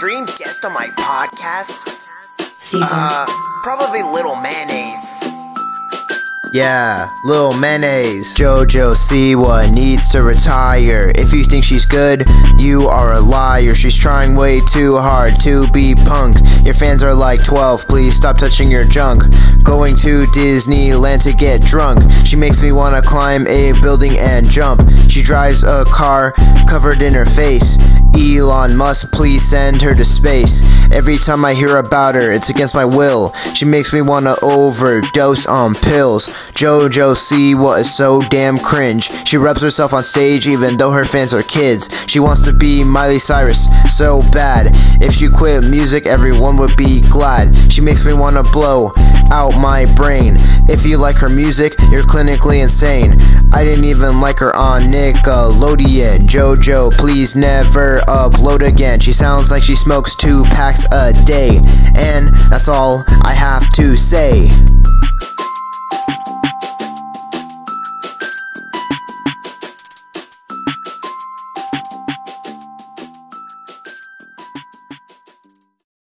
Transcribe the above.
dream guest on my podcast? Uh, probably Little Mayonnaise. Yeah, Lil Mayonnaise. JoJo Siwa needs to retire. If you think she's good, you are a liar. She's trying way too hard to be punk. Your fans are like 12, please stop touching your junk. Going to Disneyland to get drunk. She makes me wanna climb a building and jump. She drives a car covered in her face. Elon Musk, please send her to space. Every time I hear about her, it's against my will. She makes me wanna overdose on pills. JoJo Siwa is so damn cringe. She rubs herself on stage even though her fans are kids. She wants to be Miley Cyrus so bad. If she quit music, everyone would be glad. She makes me wanna blow out my brain. If you like her music, you're clinically insane. I didn't even like her on Nickelodeon. JoJo, please never upload again. She sounds like she smokes two packs a day. And that's all I have to say.